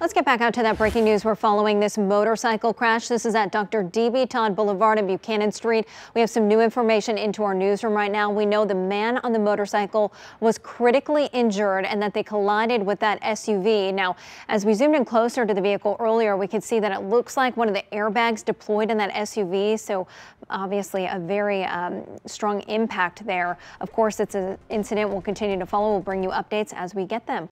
Let's get back out to that breaking news. We're following this motorcycle crash. This is at Dr. D.B. Todd Boulevard and Buchanan Street. We have some new information into our newsroom right now. We know the man on the motorcycle was critically injured and that they collided with that SUV. Now, as we zoomed in closer to the vehicle earlier, we could see that it looks like one of the airbags deployed in that SUV. So obviously a very um, strong impact there. Of course, it's an incident we'll continue to follow. We'll bring you updates as we get them.